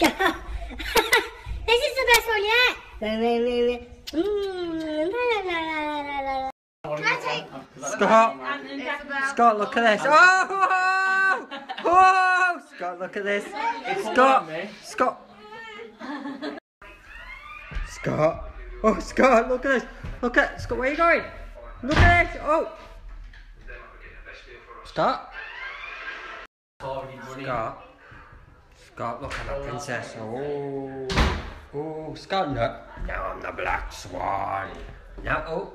This is the best one yet. Mm. Scott, Scott, look at this. Oh, whoa, Scott, look at this. Scott, Scott, Scott. Oh, Scott, look at this. Look at Scott. Where are you going? Look at this. Oh, Scott. Scott. Scott, look at that oh. princess. Oh, oh, Scott, no, no, I'm the black swan. Now, oh.